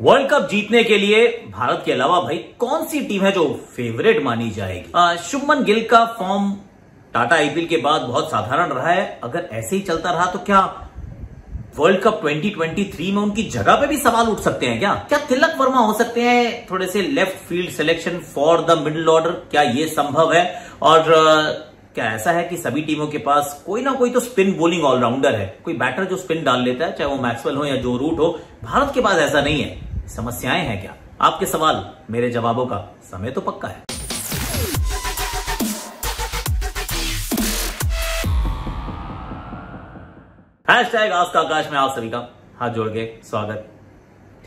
World cup जीतने के लिए भारत के अलावा भाई कौन सी टीम है जो फेवरेट मानी जाएगी? शुभमन गिल का फॉर्म टाटा आईपीएल के बाद बहुत साधारण रहा है। अगर ऐसे ही चलता रहा तो क्या वर्ल्ड कप 2023 में उनकी जगह पे भी सवाल उठ सकते हैं क्या? क्या तिलक वर्मा हो सकते हैं थोड़े से left field selection for the middle order क्या ये संभव है? और क्या ऐसा है कि सभी टीमों के पास कोई ना कोई तो स्पिन बोलिंग ऑलराउंडर है? कोई बैटर जो स्पिन डाल लेता है, चाहे वो मैक्सवेल हो या जो रूट हो, भारत के पास ऐसा नहीं है। समस्याएँ हैं क्या? आपके सवाल, मेरे जवाबों का समय तो पक्का है। हैश टैग आज का आकाश में आप सभी का हाथ जोड़ के स्वागत।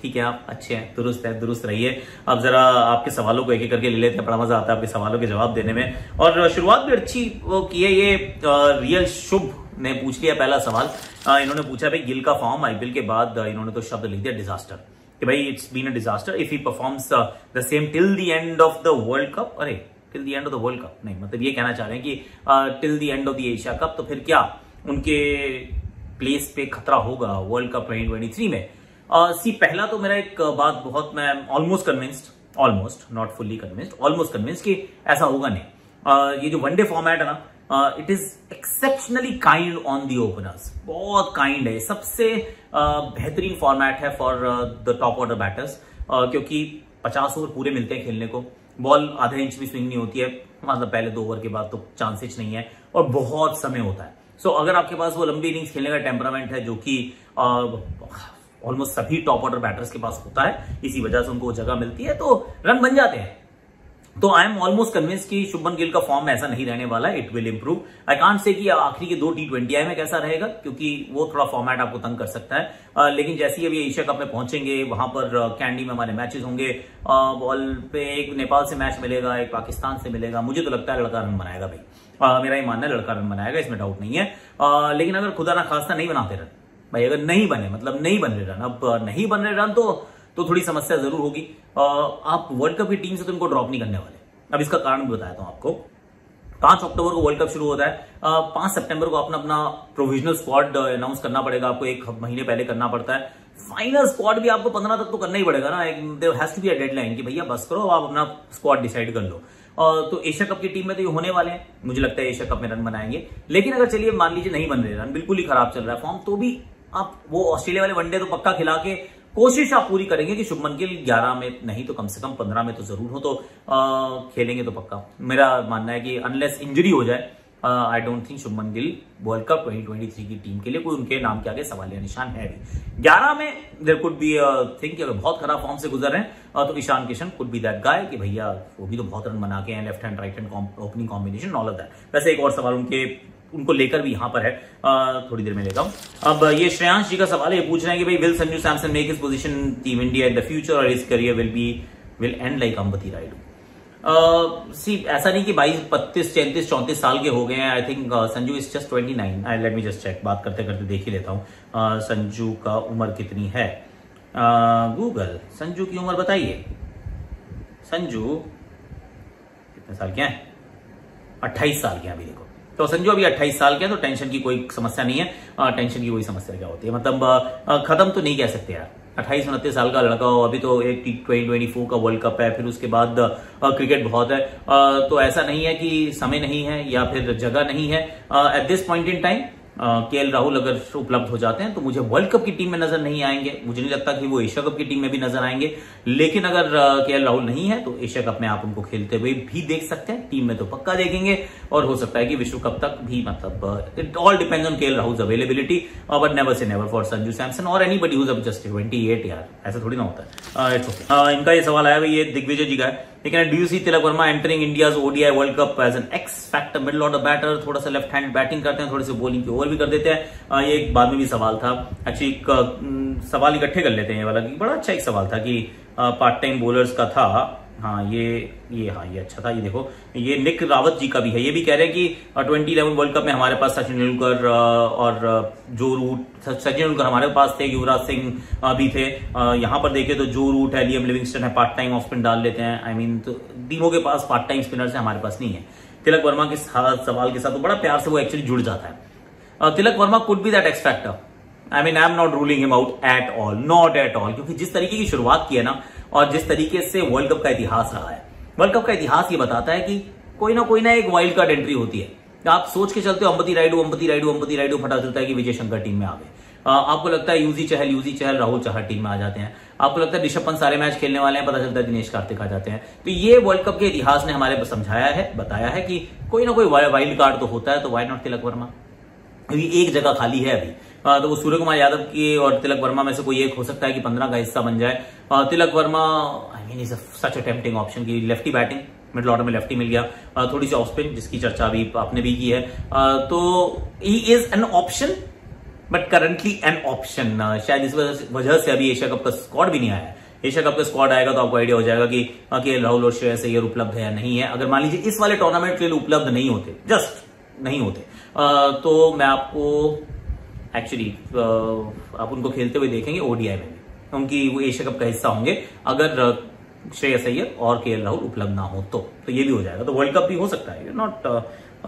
ठीक है, आप अच्छे हैं, दुरुस्त है, दुरुस्त रहिए। अब जरा आपके सवालों को एक एक करके ले लेते हैं, बड़ा मज़ा आता है आपके सवालों के जवाब देने में। और शुरुआत भी अच्छी वो की है, ये रियल शुभ ने पूछ लिया पहला सवाल। इन्होंने पूछा, भाई, गिल का फॉर्म, आईपीएल के बाद इन्होंने तो शब्द लिख दिया, डिजास्टर। कि भाई it's been a disaster if he performs the same till the end of the World Cup अरे till the end of the World Cup नहीं मतलब ये कहना चाह रहे हैं कि till the end of the Asia Cup तो फिर क्या उनके प्लेस पे खतरा होगा वर्ल्ड कप 2023 में? सी uh, पहला तो मेरा एक बात बहुत मैं almost convinced almost not fully convinced almost convinced कि ऐसा होगा नहीं। Uh, ये जो वनडे फॉर्मेट है ना it is exceptionally kind on the openers बहुत काइंड है। सबसे uh, बेहतरीन फॉर्मेट है for the top order batters क्योंकि 50 ओवर पूरे मिलते हैं खेलने को। बॉल आधे इंच भी स्विंग नहीं होती है। मतलब पहले दो ओवर के बाद तो चांसेस नहीं है। और बहुत समय होता है। सो so, अगर आपके पास वो लंबी इनिंग्स खेलने का टेम्परामेंट है जो कि ऑलमोस्ट सभी टॉप ऑर्डर बैटर्स के पास होता है। इसी वजह से उनको जगह मिलती है तो रन बन जाते हैं। तो आई एम ऑलमोस्ट कन्विंस कि शुभमन गिल का फॉर्म ऐसा नहीं रहने वाला it will improve I can't say कि आखिरी के दो टी ट्वेंटी आई में कैसा रहेगा क्योंकि वो थोड़ा फॉर्मेट आपको तंग कर सकता है। आ, लेकिन जैसे ही अभी एशिया कप में पहुँचेंगे वहाँ पर कैंडी में हमारे मैचेस होंगे। बॉल पे एक नेपाल से मैच मिलेगा एक पाकिस्तान से मिलेगा। मुझे तो लगता है लड़का रन बनाएगा भाई। आ, मेरा ही मानना है लड़का रन बनाएगा इसमें डाउट नहीं है। आ, लेकिन अगर खुदा ना खास्ता नहीं बनाते रन भाई, अगर नहीं बने मतलब नहीं बन रहे रन अब नहीं बन रहे रन तो तो थोड़ी समस्या ज़रूर होगी। आप वर्ल्ड कप की टीम से तो इनको ड्रॉप नहीं करने वाले। अब इसका कारण भी बताया हूँ आपको। पाँच अक्टूबर को वर्ल्ड कप शुरू होता है। पाँच सितंबर को अपना अपना प्रोविजनल स्क्वाड अनाउंस करना पड़ेगा, आपको एक महीने पहले करना पड़ता है। फाइनल स्क्वाड भी आपको पंद्रह तक तो करना ही पड़ेगा ना। एक there has to be a deadline कि भैया, बस करो, आप अपना स्क्वाड डिसाइड कर लो। तो एशिया कप की टीम में तो ये होने वाले हैं। मुझे लगता है एशिया कप में रन बनाएँगे। लेकिन अगर चलिए, मान लीजिए नहीं बन रहे रन बिल्कुल ही खराब चल रहा है। फॉर्म तो भी आप वो ऑस्ट्रेलिया वाले वनडे तो पक्का खिला के कोशिश आप पूरी करेंगे कि शुभमन गिल 11 में नहीं तो कम से कम 15 में तो ज़रूर हो तो आ, खेलेंगे तो पक्का। मेरा मानना है कि अनलेस इंजरी हो जाए I don't think Shubman Gill World Cup 2023 की टीम के लिए कोई उनके नाम के आगे सवाल या निशान है भी ग्यारह में देर कुड बी थिंक अगर बहुत खराब फॉर्म से गुजर रहे हैं तो Ishan Kishan could be that guy कि भैया वो भी तो बहुत रन बना के हैं left hand right hand opening combination all of that वैसे एक और सवाल उनके उनको लेकर भी यहाँ पर है। आ, थोड़ी देर में लेता हूँ। अब ये श्रेयांश जी का सवाल है पूछ रहे हैं कि भाई will Sanju Samson make his position team India in the future और his career will be will end like Ambati Rayudu see ऐसा नहीं कि बाईस बत्तीस चैंतीस चौंतीस साल के हो गए हैं। I think Sanju is just twenty nine I let me just check बात करते करते देख ही लेता हूँ। uh, संजू का उम्र कितनी है? गूगल uh, संजू की उम्र बताइए। संजू कितने साल के हैं? अट्ठाईस साल के हैं अभी देखो। तो संजू, अभी 28 साल के हैं तो टेंशन की कोई समस्या नहीं है। टेंशन की कोई समस्या क्या होती है? मतलब खत्म तो नहीं कह सकते यार। अट्ठाईस, उनतीस साल का लड़का हो, अभी तो एक टी ट्वेंटी ट्वेंटी फोर का वर्ल्ड कप है, फिर उसके बाद क्रिकेट बहुत है। तो ऐसा नहीं है कि समय नहीं है या फिर जगह नहीं है। At this point in time K L Rahul अगर उपलब्ध हो जाते हैं तो मुझे वर्ल्ड कप की टीम में नज़र नहीं आएँगे। मुझे नहीं लगता कि वो एशिया कप की टीम में भी नज़र आएँगे। लेकिन अगर के एल राहुल नहीं है तो एशिया कप में आप उनको खेलते हुए भी देख सकते हैं। टीम में तो पक्का देखेंगे। और हो सकता है कि विश्व कप तक भी मतलब it all depend on K L Rahul availability but never say never for Sanju Samson और anybody just twenty eight यार, ऐसा थोड़ी ना होता है। इनका ये सवाल आया ये दिग्विजय जी का है। लेकिन do you see Tilak Varma entering India ODI World Cup as an X factor middle order batter थोड़ा सा लेफ़्ट हैंड बैटिंग करते हैं, थोड़ी सी बॉलिंग की ओवर भी कर देते हैं। ये एक बाद में भी सवाल था। एक्चुअली सवाल इकट्ठे कर लेते हैं ये वाला बड़ा अच्छा एक सवाल था कि पार्ट टाइम बोलर्स का था। हाँ ये ये हाँ ये अच्छा था, ये देखो। ये निक रावत जी का भी है। ये भी कह रहे हैं कि ट्वेंटी इलेवन वर्ल्ड कप में हमारे पास सचिन तेंदुलकर और जो रूट सचिन तेंदुलकर हमारे पास थे, युवराज सिंह भी थे। यहाँ पर देखे तो जो रूट है लियम लिविंगस्टन है पार्ट टाइम ऑफ़ स्पिन डाल लेते हैं। आई मीन तो टीमों के पास पार्ट टाइम स्पिनर से हमारे पास नहीं है। तिलक वर्मा के साथ सवाल के साथ तो बड़ा प्यार से वो एक्चुअली जुड़ जाता है। Tilak Varma could be that X factor I mean I am not ruling him out at all not at all क्योंकि जिस तरीके की शुरुआत की है ना और जिस तरीके से वर्ल्ड कप का इतिहास रहा है। वर्ल्ड कप का इतिहास ये बताता है कि कोई ना कोई ना एक वाइल्ड कार्ड एंट्री होती है। आप सोच के चलते हो, अंबती राइडू अंबती राइडू अंबती राइडू फटा चलता है कि विजय शंकर टीम में आ गए। आपको लगता है यूजी चहल यूजी चहल राहुल चहल टीम में आ जाते हैं। आपको लगता है ऋषभ पंत सारे मैच खेलने वाले हैं, पता चलता है दिनेश कार्तिक आ जाते हैं। तो ये वर्ल्ड कप के इतिहास ने हमारे समझाया है, बताया है कि कोई ना कोई वाइल्ड कार्ड तो होता है तो वाई नॉट तिलक वर्मा? अभी एक जगह खाली है अभी। तो वो सूर्य कुमार यादव की और तिलक वर्मा में से कोई एक हो सकता है कि पंद्रह का हिस्सा बन जाए। Tilak Varma I mean is such attempting option की लेफ्टी बैटिंग मिडल ऑर्डर में लेफ्टी मिल गया। थोड़ी सी ऑफ़ स्पिन जिसकी चर्चा अभी आपने भी की है। तो he is an option but currently an option शायद इस वजह से अभी एशिया कप का स्क्वाड भी नहीं आया एशिया कप का स्क्वाड आएगा तो आपको आइडिया हो जाएगा कि राहुल और श्रेयस अय्यर उपलब्ध है या नहीं है। अगर मान लीजिए इस वाले टूर्नामेंट के लिए उपलब्ध नहीं होते जस्ट नहीं होते। तो मैं आपको एक्चुअली आप उनको खेलते हुए देखेंगे ओडीआई में भी। उनकी वो एशिया कप का हिस्सा होंगे। अगर श्रेयस अय्यर और के राहुल उपलब्ध ना हो तो। तो ये भी हो जाएगा। तो वर्ल्ड कप भी हो सकता है। Not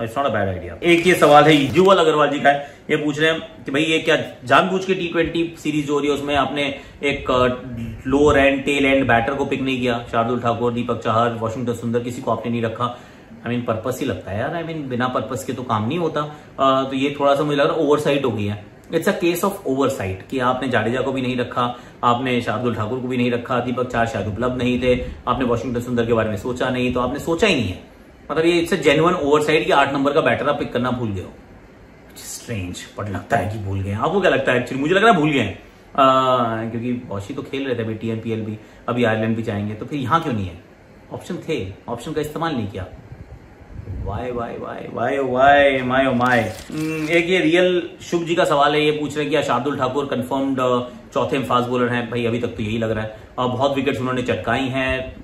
it's not a bad idea एक ये सवाल है युवल अग्रवाल जी का है। ये पूछ रहे हैं कि भाई ये क्या जानबूझ के टी ट्वेंटी सीरीज़ जो हो रही है उसमें आपने एक lower end tail end batter को पिक नहीं किया। शार्दुल ठाकुर दीपक चाहर वॉशिंगटन सुंदर किसी को आपने नहीं रखा। आई मीन पर्पस ही लगता है यार। आई I मीन mean, बिना पर्पस के तो काम नहीं होता। uh, तो ये थोड़ा सा मुझे लग रहा है ओवर हो गई है it's a case of oversight कि आपने जाडेजा को भी नहीं रखा, आपने शार्दुल ठाकुर को भी नहीं रखा, दीपक चार शायद उपलब्ध नहीं थे, आपने वॉशिंगटन सुंदर के बारे में सोचा नहीं तो आपने सोचा ही नहीं है। मतलब ये इट्स अ जेन्युन ओवरसाइड की आठ नंबर का बैटर आप पिक करना भूल गए हो। स्ट्रेंज बट लगता है कि भूल गए आपको क्या लगता है? एक्चुअली मुझे लग रहा है भूल गए हैं। क्योंकि वॉशी तो खेल रहे थे, अभी टीएनपीएल भी अभी आयरलैंड भी जाएँगे तो फिर यहाँ क्यों नहीं है? ऑप्शन थे ऑप्शन का इस्तेमाल नहीं किया। Why why why why why my oh my एक ये रियल शुभ जी का सवाल है, ये पूछ रहे हैं कि शार्दुल ठाकुर कंफर्म्ड चौथे फास्ट बॉलर हैं। भाई, अभी तक तो यही लग रहा है। और बहुत विकेट्स उन्होंने चटकाई हैं,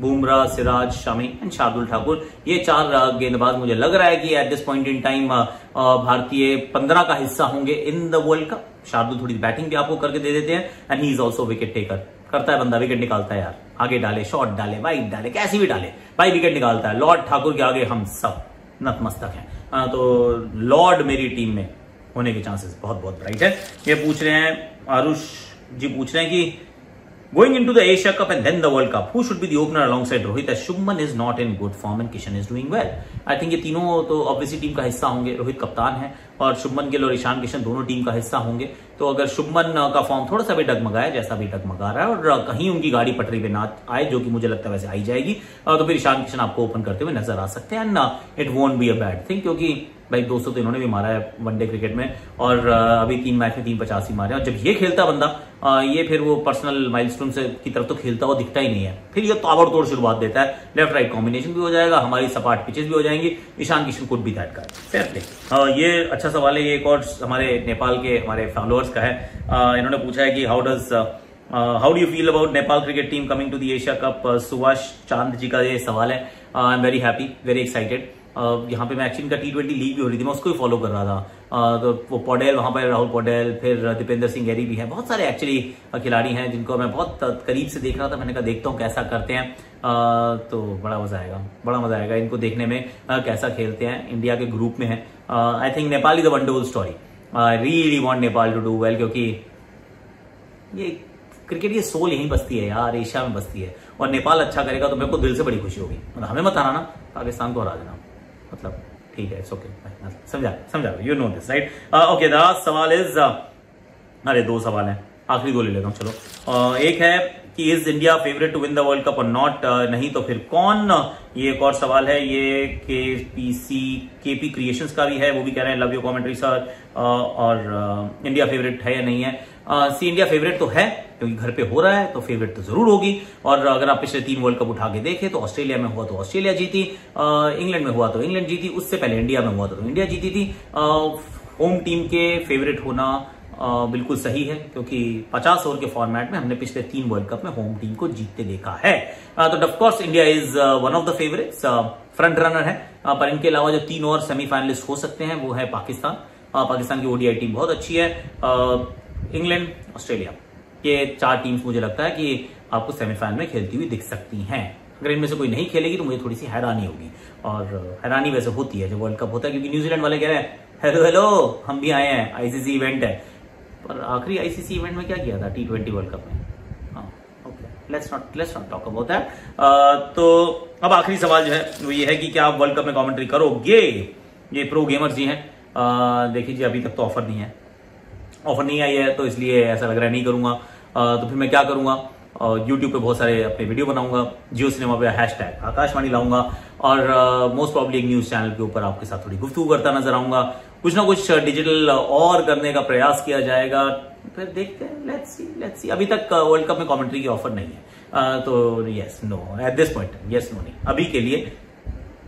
बुमराह, सिराज, शामी एंड शार्दुल ठाकुर। ये चार गेंदबाज मुझे लग रहा है कि at this point in time भारतीय पंद्रह का हिस्सा होंगे in the world cup Shardul थोड़ी बैटिंग भी आपको करके दे देते हैं and he is also wicket taker करता है बंदा विकेट निकालता है यार। आगे डाले शॉट डाले वाइट डाले कैसी भी डाले भाई विकेट निकालता है। लॉर्ड ठाकुर के आगे हम सब नतमस्तक हैं। तो लॉर्ड मेरी टीम में होने के चांसेस बहुत बहुत ब्राइट है। ये पूछ रहे हैं आरुष जी पूछ रहे हैं कि Going into the Asia Cup and then the World Cup, who should be the alongside Rohit? As Shubman is not in good form and Kishan is doing well. I think ये तीनों तो ऑब्वियसली टीम का हिस्सा होंगे। रोहित कप्तान है और शुभमन गिल और ईशान किशन दोनों टीम का हिस्सा होंगे। तो अगर शुभमन का फॉर्म थोड़ा सा भी डगमगाया, जैसा भी डगमगा रहा है, और कहीं उनकी गाड़ी पटरी पे ना आए, जो कि मुझे लगता है वैसे आई जाएगी। तो फिर ईशान किशन आपको ओपन करते हुए नज़र आ सकते हैं। And it won't be a bad thing क्योंकि भाई 200 तो इन्होंने भी मारा है वनडे क्रिकेट में, और अभी तीन मैच में तीन पचास ही। मारे और जब ये खेलता बंदा ये फिर वो पर्सनल माइलस्टोन से की तरफ़ तो खेलता हुआ दिखता ही नहीं है। फिर ये ताबड़तोड़ शुरुआत देता है। लेफ़्ट राइट कॉम्बिनेशन भी हो जाएगा, हमारी सपाट पिचेस भी हो जाएँगी ईशान किशन कुड भी दैट का ये अच्छा सवाल है, ये एक और हमारे नेपाल के हमारे फॉलोअर्स का है। इन्होंने पूछा है कि how does how do you feel about Nepal cricket team coming to the Asia cup Subhash Chand ji का ये सवाल है। I am very happy very excited यहाँ पे मैं एक्चुअली का टी ट्वेंटी लीग भी हो रही थी, मैं उसको ही फॉलो कर रहा था। तो वो पौडेल, वहाँ पर राहुल पौडेल, फिर दीपेंद्र सिंह गैरी भी हैं। बहुत सारे एक्चुअली खिलाड़ी हैं जिनको मैं बहुत करीब से देख रहा था। मैंने कहा, देखता हूँ कैसा करते हैं। तो बड़ा मज़ा आएगा, बड़ा मज़ा आएगा इनको देखने में कैसा खेलते हैं। इंडिया के ग्रुप में है। I think Nepal is a wonderful story really want Nepal to do well क्योंकि ये क्रिकेट की सोल यहीं बसती है यार एशिया में बसती है। और नेपाल अच्छा करेगा तो मेरे को दिल से बड़ी खुशी होगी। मतलब हमें मत ना पाकिस्तान को हरा देना। मतलब ठीक है इट्स ओके समझा समझा you know this right okay the सवाल इज़ uh, अरे दो सवाल हैं। आखिरी दो ले लेता हूँ चलो। Uh, एक है कि is India favourite to win the world cup और नॉट नहीं तो फिर कौन? ये एक और सवाल है ये के पी सी के पी क्रिएशन का भी है वो भी कह रहे हैं लव यू कॉमेंट्री सर और इंडिया uh, फेवरेट है या नहीं है? सी इंडिया फेवरेट तो है क्योंकि घर पे हो रहा है तो फेवरेट तो ज़रूर होगी। और अगर आप पिछले तीन वर्ल्ड कप उठा के देखें तो ऑस्ट्रेलिया में हुआ तो ऑस्ट्रेलिया जीती इंग्लैंड में हुआ तो इंग्लैंड जीती, उससे पहले इंडिया में हुआ तो इंडिया जीती थी। होम टीम के फेवरेट होना बिल्कुल सही है, क्योंकि 50 ओवर के फॉर्मेट में हमने पिछले तीन वर्ल्ड कप में होम टीम को जीतते देखा है। तो of course India is one of the favourites front runner है। पर इनके अलावा जो तीन और सेमीफाइनलिस्ट हो सकते हैं, वो है पाकिस्तान। पाकिस्तान की ओडीआई टीम बहुत अच्छी है। इंग्लैंड ऑस्ट्रेलिया ये चार टीम्स मुझे लगता है कि आपको सेमीफाइनल में खेलती हुई दिख सकती हैं। अगर इनमें से कोई नहीं खेलेगी तो मुझे थोड़ी सी हैरानी होगी। और हैरानी वैसे होती है, जब वर्ल्ड कप होता है, क्योंकि न्यूजीलैंड वाले कह रहे हैं, हेलो हेलो, हम भी आए हैं आईसीसी इवेंट है। पर आखिरी आईसीसी इवेंट में क्या किया था? टी ट्वेंटी वर्ल्ड कप में। Let's not let's not talk about that तो अब आखिरी सवाल जो है, वो ये है कि क्या आप वर्ल्ड कप में कमेंट्री करोगे? ये प्रो गेमर्स जी हैं। देखिए जी, अभी तक तो ऑफ़र नहीं है। ऑफ़र नहीं आई है तो इसलिए ऐसा लग रहा है नहीं करूँगा। तो फिर मैं क्या करूँगा? यूट्यूब पे बहुत सारे अपने वीडियो बनाऊँगा, जियो सिनेमा पे हैश टैग आकाशवाणी लाऊँगा, और मोस्ट प्रॉब्ली एक न्यूज़ चैनल के ऊपर आपके साथ थोड़ी गुफ्तू करता नज़र आऊँगा। कुछ ना कुछ डिजिटल और करने का प्रयास किया जाएगा। फिर देखते हैं लेट्स सी लेट्स सी अभी तक वर्ल्ड कप में कमेंट्री की ऑफ़र नहीं है। तो yes no at this point yes no नहीं। अभी के लिए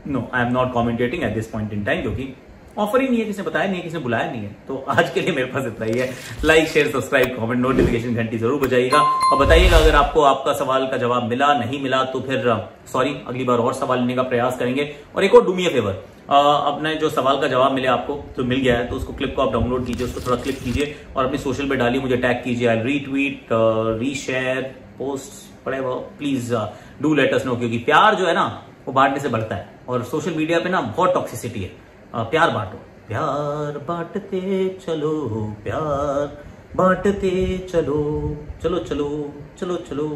no I am not commentating at this point in time क्योंकि ऑफ़र ही नहीं है, किसी ने बताया नहीं है, किसी बुलाया नहीं है। तो आज के लिए मेरे पास इतना ही है। Like share subscribe comment notification घंटी ज़रूर बजाइएगा। और बताइएगा, अगर आपको आपका सवाल का जवाब मिला, नहीं मिला तो फिर सॉरी अगली बार और सवाल लेने का प्रयास करेंगे। और एक और डूमी फेवर अपने जो सवाल का जवाब मिले आपको, जो मिल गया है तो उसको क्लिप को आप डाउनलोड कीजिए, उसको थोड़ा क्लिक कीजिए और अपने सोशल पे डालिए, मुझे टैग कीजिए। आई रीट्वीट रीशेयर पोस्ट पड़े please do let us know क्योंकि प्यार जो है ना, वो बांटने से बढ़ता है। और सोशल मीडिया पे ना बहुत टॉक्सिसिटी है। प्यार बांटो। प्यार बांटते चलो प्यार बांटते चलो चलो चलो चलो चलो।